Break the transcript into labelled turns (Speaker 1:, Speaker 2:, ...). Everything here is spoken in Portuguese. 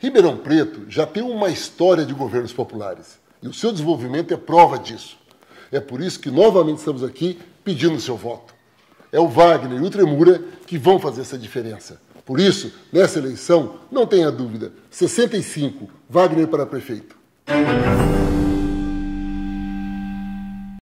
Speaker 1: Ribeirão Preto já tem uma história de governos populares e o seu desenvolvimento é prova disso. É por isso que novamente estamos aqui pedindo o seu voto. É o Wagner e o Tremura que vão fazer essa diferença. Por isso, nessa eleição, não tenha dúvida, 65, Wagner para prefeito.